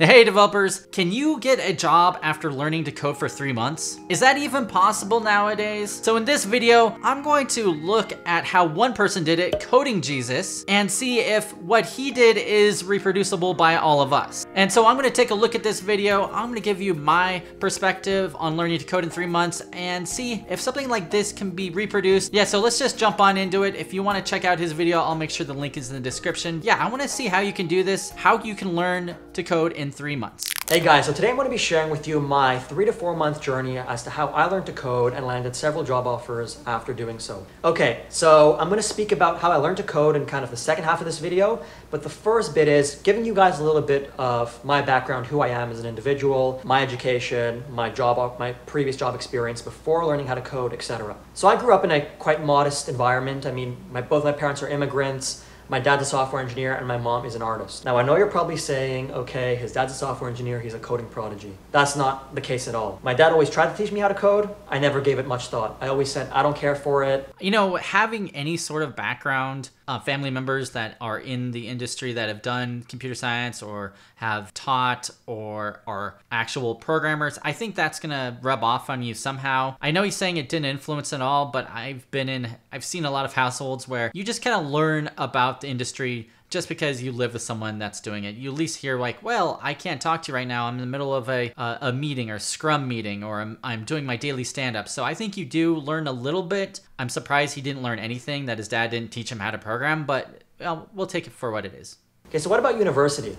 Hey developers, can you get a job after learning to code for three months? Is that even possible nowadays? So in this video, I'm going to look at how one person did it, Coding Jesus, and see if what he did is reproducible by all of us. And so I'm gonna take a look at this video, I'm gonna give you my perspective on learning to code in three months and see if something like this can be reproduced. Yeah, so let's just jump on into it. If you wanna check out his video, I'll make sure the link is in the description. Yeah, I wanna see how you can do this, how you can learn to code in in three months. Hey guys, so today I'm going to be sharing with you my three to four month journey as to how I learned to code and landed several job offers after doing so. Okay, so I'm going to speak about how I learned to code in kind of the second half of this video, but the first bit is giving you guys a little bit of my background, who I am as an individual, my education, my job, my previous job experience before learning how to code, etc. So I grew up in a quite modest environment. I mean, my, both my parents are immigrants. My dad's a software engineer and my mom is an artist. Now I know you're probably saying, okay, his dad's a software engineer, he's a coding prodigy. That's not the case at all. My dad always tried to teach me how to code. I never gave it much thought. I always said, I don't care for it. You know, having any sort of background uh, family members that are in the industry that have done computer science or have taught or are actual programmers, I think that's gonna rub off on you somehow. I know he's saying it didn't influence at all, but I've been in, I've seen a lot of households where you just kind of learn about the industry just because you live with someone that's doing it. You at least hear like, well, I can't talk to you right now. I'm in the middle of a uh, a meeting or scrum meeting or I'm, I'm doing my daily stand up. So I think you do learn a little bit. I'm surprised he didn't learn anything that his dad didn't teach him how to program, but well, we'll take it for what it is. Okay, so what about university?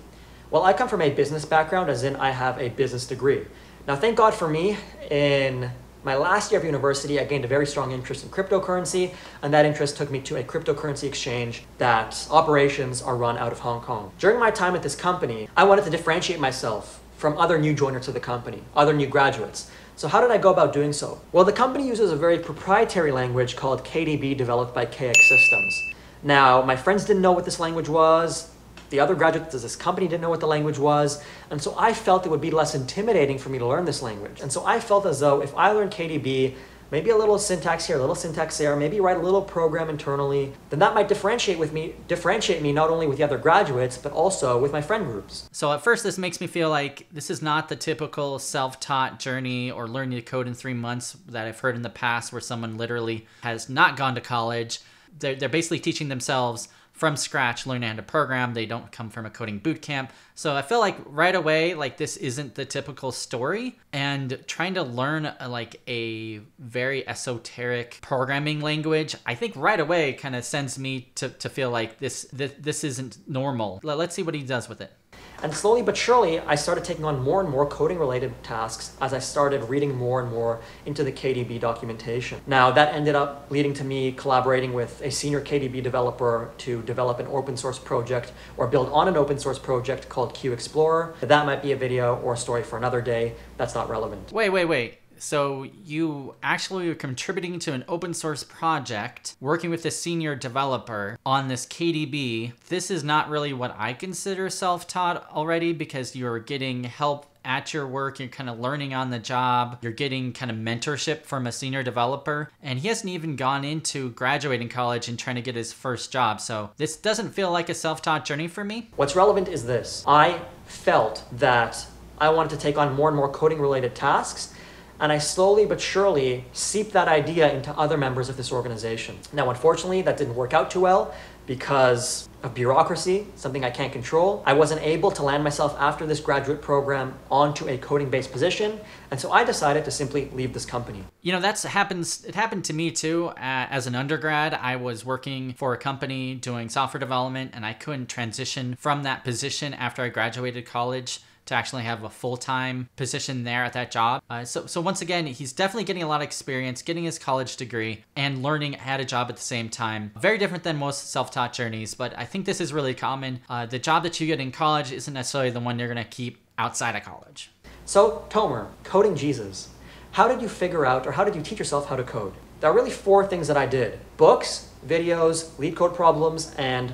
Well, I come from a business background as in I have a business degree. Now, thank God for me in my last year of university, I gained a very strong interest in cryptocurrency, and that interest took me to a cryptocurrency exchange that operations are run out of Hong Kong. During my time at this company, I wanted to differentiate myself from other new joiners to the company, other new graduates. So how did I go about doing so? Well, the company uses a very proprietary language called KDB developed by KX Systems. Now, my friends didn't know what this language was. The other graduates of this company didn't know what the language was, and so I felt it would be less intimidating for me to learn this language. And so I felt as though if I learned KDB, maybe a little syntax here, a little syntax there, maybe write a little program internally, then that might differentiate with me, differentiate me not only with the other graduates, but also with my friend groups. So at first this makes me feel like this is not the typical self-taught journey or learning to code in three months that I've heard in the past where someone literally has not gone to college. They're, they're basically teaching themselves from scratch learning how to program. They don't come from a coding boot camp. So I feel like right away, like this isn't the typical story. And trying to learn a, like a very esoteric programming language, I think right away kind of sends me to, to feel like this, this this isn't normal. Let's see what he does with it. And slowly but surely, I started taking on more and more coding related tasks as I started reading more and more into the KDB documentation. Now, that ended up leading to me collaborating with a senior KDB developer to develop an open source project or build on an open source project called Q Explorer. That might be a video or a story for another day. That's not relevant. Wait, wait, wait. So you actually are contributing to an open source project, working with a senior developer on this KDB. This is not really what I consider self-taught already because you're getting help at your work, you're kind of learning on the job, you're getting kind of mentorship from a senior developer, and he hasn't even gone into graduating college and trying to get his first job. So this doesn't feel like a self-taught journey for me. What's relevant is this. I felt that I wanted to take on more and more coding related tasks and I slowly but surely seeped that idea into other members of this organization. Now, unfortunately, that didn't work out too well because of bureaucracy, something I can't control. I wasn't able to land myself after this graduate program onto a coding-based position, and so I decided to simply leave this company. You know, that's happens. It happened to me too. Uh, as an undergrad, I was working for a company doing software development, and I couldn't transition from that position after I graduated college to actually have a full-time position there at that job. Uh, so, so once again, he's definitely getting a lot of experience, getting his college degree, and learning at a job at the same time. Very different than most self-taught journeys, but I think this is really common. Uh, the job that you get in college isn't necessarily the one you're gonna keep outside of college. So, Tomer, coding Jesus. How did you figure out, or how did you teach yourself how to code? There are really four things that I did. Books, videos, LeetCode LeetCodeProblems, and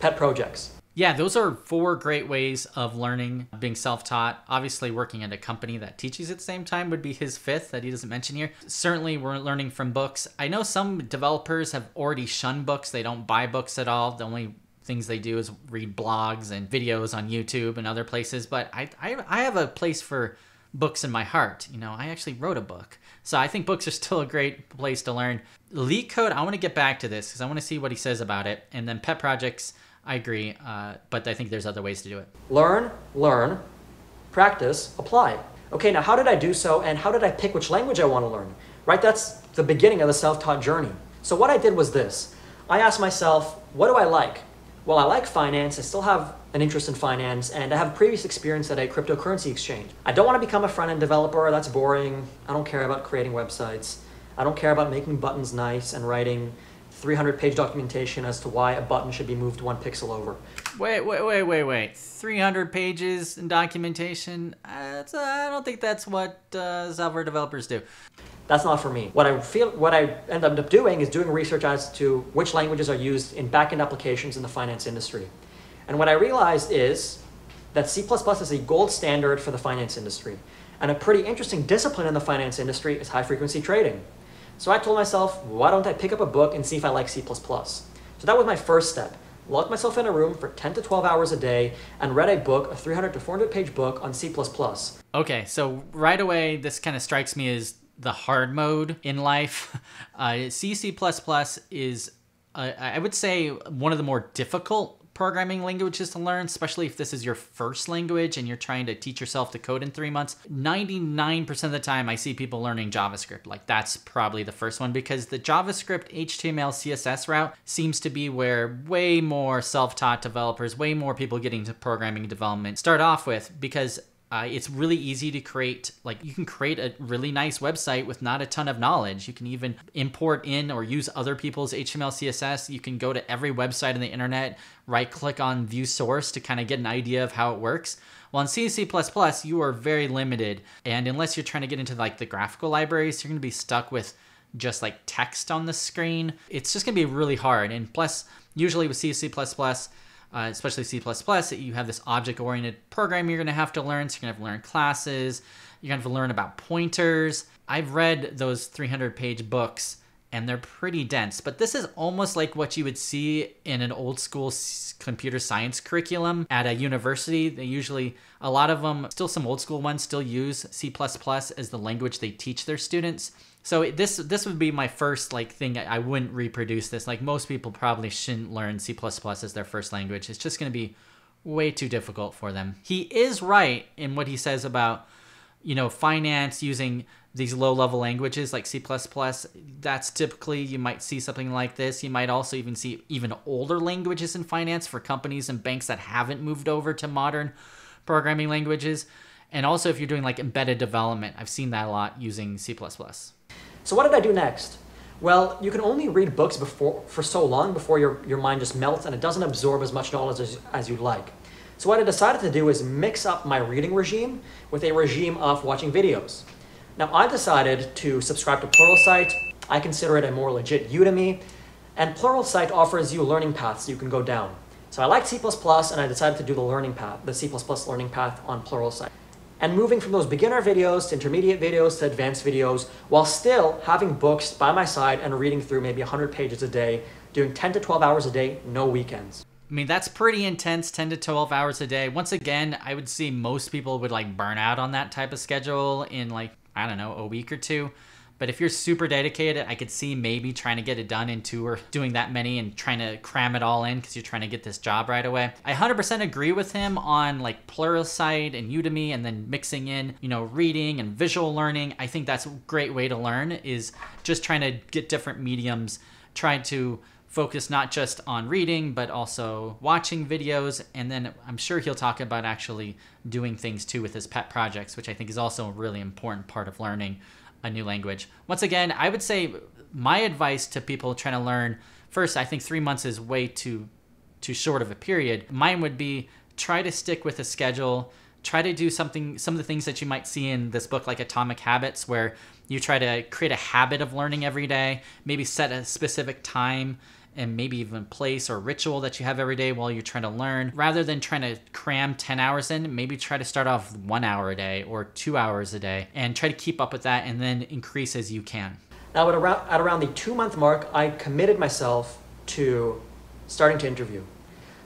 pet projects. Yeah, those are four great ways of learning, being self taught. Obviously, working at a company that teaches at the same time would be his fifth that he doesn't mention here. Certainly, we're learning from books. I know some developers have already shunned books, they don't buy books at all. The only things they do is read blogs and videos on YouTube and other places. But I, I, I have a place for books in my heart. You know, I actually wrote a book. So I think books are still a great place to learn. LeetCode, I want to get back to this because I want to see what he says about it. And then pet projects, I agree, uh, but I think there's other ways to do it. Learn, learn, practice, apply. Okay, now how did I do so and how did I pick which language I want to learn? Right, that's the beginning of the self-taught journey. So what I did was this. I asked myself, what do I like? Well, I like finance, I still have an interest in finance, and I have previous experience at a cryptocurrency exchange. I don't want to become a front-end developer, that's boring. I don't care about creating websites. I don't care about making buttons nice and writing 300 page documentation as to why a button should be moved one pixel over. Wait, wait, wait, wait, wait. 300 pages in documentation? Uh, I don't think that's what uh, software developers do. That's not for me. What I feel, what I end up doing is doing research as to which languages are used in backend applications in the finance industry. And what I realized is that C++ is a gold standard for the finance industry. And a pretty interesting discipline in the finance industry is high frequency trading. So I told myself, why don't I pick up a book and see if I like C++? So that was my first step. Locked myself in a room for 10 to 12 hours a day and read a book, a 300 to 400 page book on C++. Okay, so right away, this kind of strikes me as the hard mode in life. Uh, C, C++ is, uh, I would say, one of the more difficult programming languages to learn, especially if this is your first language and you're trying to teach yourself to code in three months. 99% of the time, I see people learning JavaScript. Like, that's probably the first one because the JavaScript, HTML, CSS route seems to be where way more self taught developers, way more people getting to programming development start off with because uh, it's really easy to create, like, you can create a really nice website with not a ton of knowledge. You can even import in or use other people's HTML, CSS. You can go to every website on the internet, right click on view source to kind of get an idea of how it works. Well, in C C++, you are very limited. And unless you're trying to get into like the graphical libraries, you're going to be stuck with just like text on the screen. It's just going to be really hard. And plus, usually with C C++, uh, especially C++, you have this object-oriented program you're going to have to learn. So you're going to have to learn classes. You're going to have to learn about pointers. I've read those 300-page books, and they're pretty dense. But this is almost like what you would see in an old school computer science curriculum at a university. They usually, a lot of them, still some old school ones, still use C++ as the language they teach their students. So this this would be my first like thing. I wouldn't reproduce this. Like most people probably shouldn't learn C++ as their first language. It's just going to be way too difficult for them. He is right in what he says about you know finance using these low level languages like C++. That's typically you might see something like this. You might also even see even older languages in finance for companies and banks that haven't moved over to modern programming languages. And also if you're doing like embedded development, I've seen that a lot using C++. So what did I do next? Well, you can only read books before, for so long before your, your mind just melts and it doesn't absorb as much knowledge as, as you'd like. So what I decided to do is mix up my reading regime with a regime of watching videos. Now I decided to subscribe to Pluralsight. I consider it a more legit Udemy. And Pluralsight offers you learning paths you can go down. So I like C++ and I decided to do the learning path, the C++ learning path on Pluralsight and moving from those beginner videos to intermediate videos to advanced videos while still having books by my side and reading through maybe 100 pages a day, doing 10 to 12 hours a day, no weekends. I mean, that's pretty intense, 10 to 12 hours a day. Once again, I would see most people would like burn out on that type of schedule in like, I don't know, a week or two. But if you're super dedicated, I could see maybe trying to get it done in two or doing that many and trying to cram it all in because you're trying to get this job right away. I 100% agree with him on like Pluralsight and Udemy and then mixing in, you know, reading and visual learning. I think that's a great way to learn is just trying to get different mediums, trying to focus not just on reading but also watching videos and then i'm sure he'll talk about actually doing things too with his pet projects which i think is also a really important part of learning a new language. Once again, I would say my advice to people trying to learn first, I think three months is way too too short of a period. Mine would be try to stick with a schedule. Try to do something, some of the things that you might see in this book, like Atomic Habits, where you try to create a habit of learning every day. Maybe set a specific time and maybe even place or ritual that you have every day while you're trying to learn. Rather than trying to cram 10 hours in, maybe try to start off one hour a day or two hours a day and try to keep up with that and then increase as you can. Now, at around, at around the two month mark, I committed myself to starting to interview.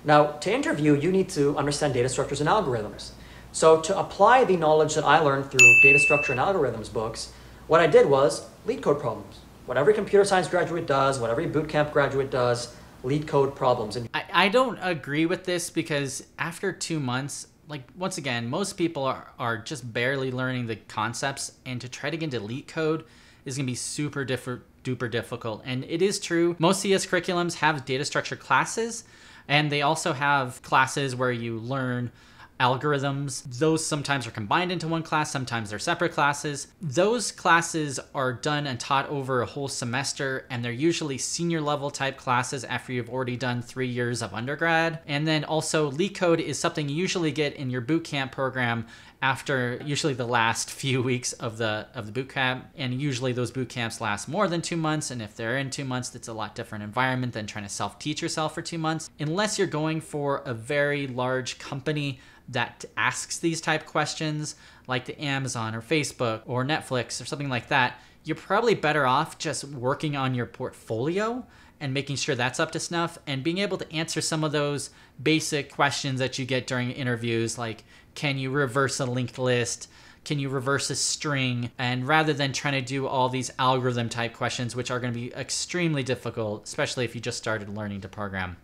Now, to interview, you need to understand data structures and algorithms. So to apply the knowledge that I learned through data structure and algorithms books, what I did was lead code problems. What every computer science graduate does, what every bootcamp graduate does, LeetCode problems. And I, I don't agree with this because after two months, like once again, most people are, are just barely learning the concepts, and to try to get into code is gonna be super different duper difficult. And it is true, most CS curriculums have data structure classes, and they also have classes where you learn algorithms. Those sometimes are combined into one class, sometimes they're separate classes. Those classes are done and taught over a whole semester, and they're usually senior level type classes after you've already done three years of undergrad. And then also, LeetCode is something you usually get in your boot camp program after usually the last few weeks of the of the boot camp. And usually those boot camps last more than 2 months. And if they're in 2 months it's a lot different environment than trying to self-teach yourself for 2 months. Unless you're going for a very large company that asks these type questions like the Amazon or Facebook or Netflix or something like that you're probably better off just working on your portfolio and making sure that's up to snuff and being able to answer some of those basic questions that you get during interviews like can you reverse a linked list? Can you reverse a string? And rather than trying to do all these algorithm type questions, which are going to be extremely difficult, especially if you just started learning to program.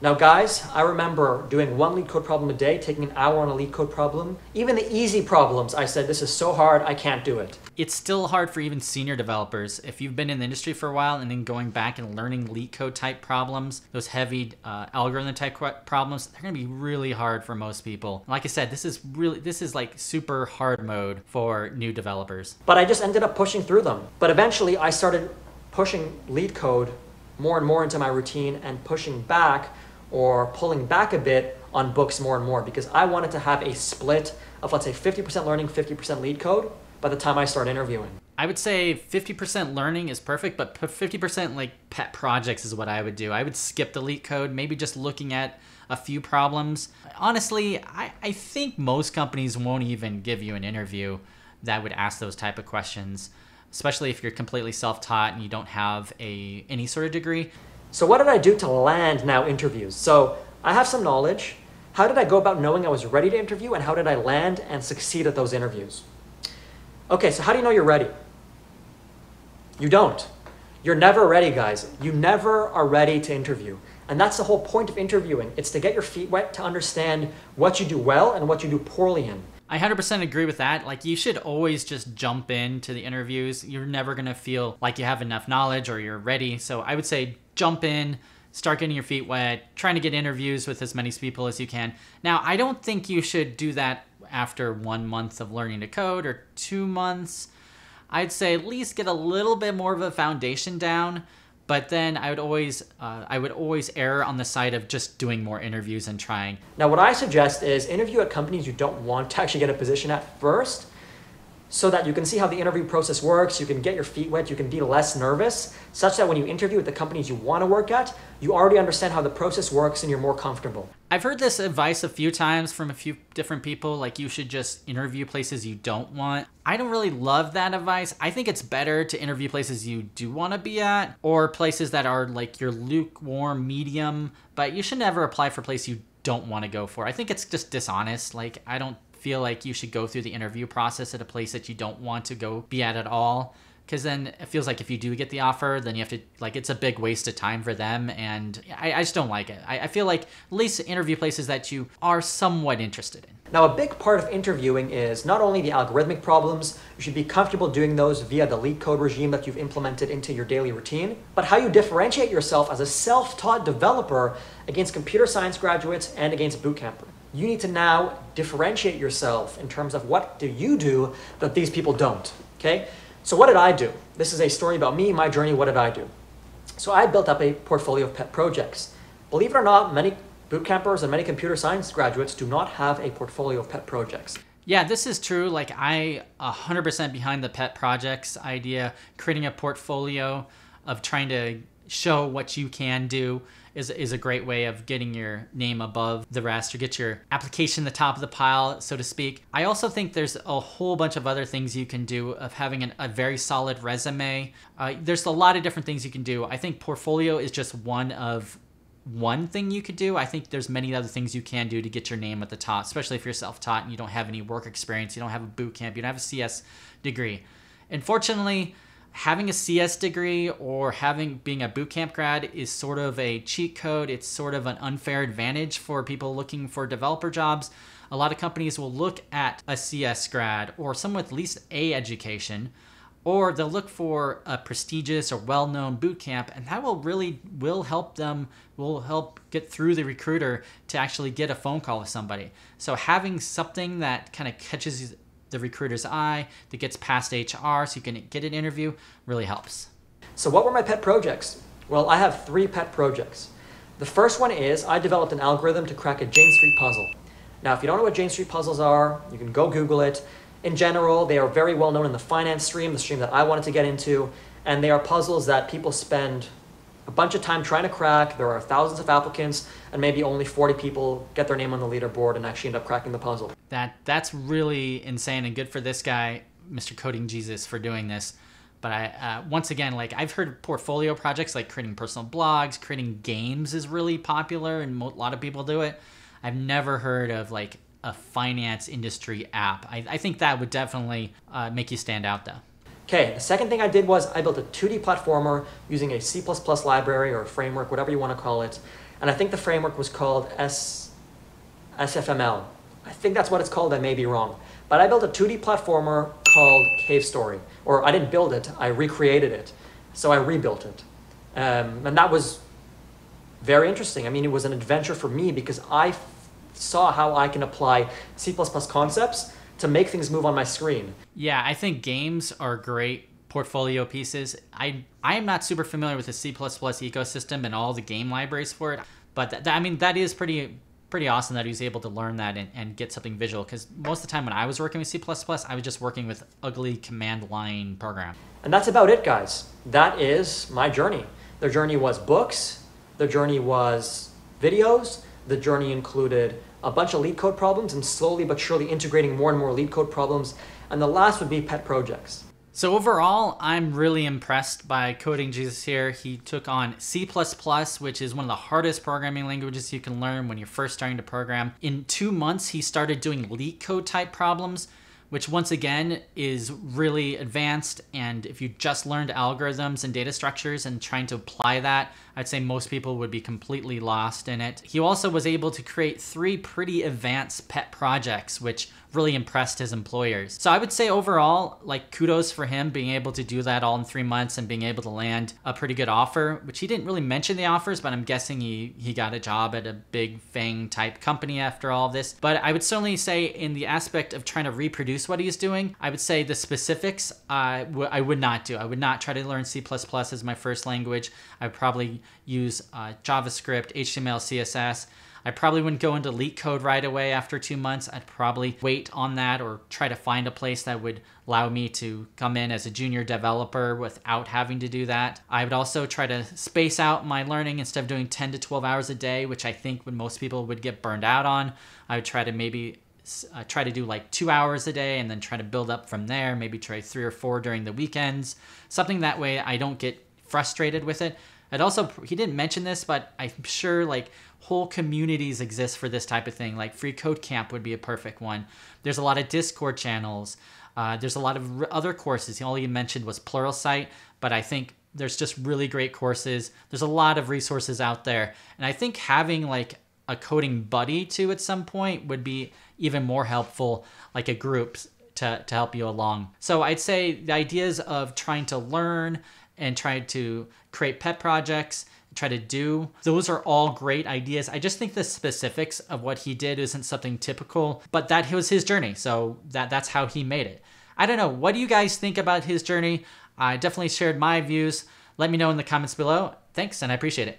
Now guys, I remember doing one LeetCode problem a day, taking an hour on a LeetCode problem. Even the easy problems, I said, this is so hard, I can't do it. It's still hard for even senior developers. If you've been in the industry for a while and then going back and learning LeetCode type problems, those heavy uh, algorithm type problems, they're gonna be really hard for most people. Like I said, this is really, this is like super hard mode for new developers. But I just ended up pushing through them. But eventually I started pushing LeetCode more and more into my routine and pushing back or pulling back a bit on books more and more because I wanted to have a split of let's say 50% learning, 50% LeetCode by the time I start interviewing. I would say 50% learning is perfect, but 50% like pet projects is what I would do. I would skip the LeetCode, maybe just looking at a few problems. Honestly, I, I think most companies won't even give you an interview that would ask those type of questions, especially if you're completely self-taught and you don't have a any sort of degree. So what did I do to land now interviews? So I have some knowledge. How did I go about knowing I was ready to interview and how did I land and succeed at those interviews? Okay, so how do you know you're ready? You don't. You're never ready, guys. You never are ready to interview. And that's the whole point of interviewing. It's to get your feet wet to understand what you do well and what you do poorly in. I 100% agree with that. Like, you should always just jump into the interviews. You're never going to feel like you have enough knowledge or you're ready. So, I would say jump in, start getting your feet wet, trying to get interviews with as many people as you can. Now, I don't think you should do that after one month of learning to code or two months. I'd say at least get a little bit more of a foundation down but then I would always uh, I would always err on the side of just doing more interviews and trying. Now, what I suggest is interview at companies you don't want to actually get a position at first, so that you can see how the interview process works. You can get your feet wet. You can be less nervous, such that when you interview at the companies you want to work at, you already understand how the process works and you're more comfortable. I've heard this advice a few times from a few different people like you should just interview places you don't want. I don't really love that advice. I think it's better to interview places you do want to be at or places that are like your lukewarm medium, but you should never apply for a place you don't want to go for. I think it's just dishonest. Like I don't feel like you should go through the interview process at a place that you don't want to go be at at all because then it feels like if you do get the offer, then you have to like it's a big waste of time for them, and I, I just don't like it. I, I, feel like at least interview places that you are somewhat interested in. Now, a big part of interviewing is not only the algorithmic problems. You should be comfortable doing those via the LeetCode regime that you've implemented into your daily routine, but how you differentiate yourself as a self-taught developer against computer science graduates and against boot camper. You need to now differentiate yourself in terms of what do you do that these people don't. Okay. So what did I do? This is a story about me, my journey, what did I do? So I built up a portfolio of pet projects. Believe it or not, many boot campers and many computer science graduates do not have a portfolio of pet projects. Yeah, this is true. Like I 100% behind the pet projects idea, creating a portfolio of trying to show what you can do is, is a great way of getting your name above the rest or get your application the top of the pile, so to speak. I also think there's a whole bunch of other things you can do of having an, a very solid resume. Uh, there's a lot of different things you can do. I think portfolio is just one of one thing you could do. I think there's many other things you can do to get your name at the top, especially if you're self-taught and you don't have any work experience, you don't have a boot camp, you don't have a CS degree. Unfortunately, having a CS degree or having being a boot camp grad is sort of a cheat code. It's sort of an unfair advantage for people looking for developer jobs. A lot of companies will look at a CS grad or someone with at least a education or they'll look for a prestigious or well-known boot camp and that will really will help them will help get through the recruiter to actually get a phone call with somebody so having something that kind of catches the recruiter's eye that gets past hr so you can get an interview really helps. So what were my pet projects? Well i have three pet projects. The first one is i developed an algorithm to crack a jane street puzzle. Now if you don't know what jane street puzzles are you can go google it. In general, they are very well known in the finance stream, the stream that I wanted to get into, and they are puzzles that people spend a bunch of time trying to crack. There are thousands of applicants, and maybe only 40 people get their name on the leaderboard and actually end up cracking the puzzle. That that's really insane and good for this guy, Mr. Coding Jesus, for doing this. But I, uh, once again, like I've heard portfolio projects like creating personal blogs, creating games is really popular, and a lot of people do it. I've never heard of like a finance industry app. I, I think that would definitely uh, make you stand out though. Okay, the second thing I did was I built a 2D platformer using a C++ library or framework, whatever you want to call it. And I think the framework was called S, SFML. I think that's what it's called, I may be wrong. But I built a 2D platformer called Cave Story. Or I didn't build it, I recreated it. So I rebuilt it. Um, and that was very interesting. I mean, it was an adventure for me because I saw how I can apply C++ concepts to make things move on my screen. Yeah, I think games are great portfolio pieces. I I am not super familiar with the C++ ecosystem and all the game libraries for it, but th- I mean that is pretty pretty awesome that he was able to learn that and, and get something visual because most of the time when I was working with C++, I was just working with ugly command line program. And that's about it, guys. That is my journey. Their journey was books. Their journey was videos. The journey included a bunch of LeetCode problems and slowly but surely integrating more and more LeetCode problems. And the last would be pet projects. So overall, I'm really impressed by Coding Jesus here. He took on C++, which is one of the hardest programming languages you can learn when you're first starting to program. In two months, he started doing LeetCode type problems, which once again is really advanced. And if you just learned algorithms and data structures and trying to apply that, I'd say most people would be completely lost in it. He also was able to create three pretty advanced pet projects, which really impressed his employers. So I would say overall, like kudos for him being able to do that all in three months and being able to land a pretty good offer, which he didn't really mention the offers, but I'm guessing he, he got a job at a big FANG type company after all of this. But I would certainly say in the aspect of trying to reproduce what he's doing, I would say the specifics I, w- I would not do. I would not try to learn C++ as my first language. I would probably use uh, JavaScript, HTML, CSS. I probably wouldn't go into LeetCode right away after two months. I'd probably wait on that or try to find a place that would allow me to come in as a junior developer without having to do that. I would also try to space out my learning instead of doing 10 to 12 hours a day, which I think when most people would get burned out on. I would try to maybe uh, try to do like two hours a day and then try to build up from there, maybe try three or four during the weekends. Something that way I don't get frustrated with it. It also he didn't mention this, but I'm sure like whole communities exist for this type of thing. Like Free Code Camp would be a perfect one. There's a lot of Discord channels. Uh, there's a lot of other courses. All you mentioned was Pluralsight, but I think there's just really great courses. There's a lot of resources out there, and I think having like a coding buddy to at some point would be even more helpful, like a group to, to help you along. So I'd say the ideas of trying to learn and trying to create pet projects try to do. Those are all great ideas. I just think the specifics of what he did isn't something typical, but that was his journey. So that that's how he made it. I don't know. What do you guys think about his journey? I definitely shared my views. Let me know in the comments below. Thanks, and I appreciate it.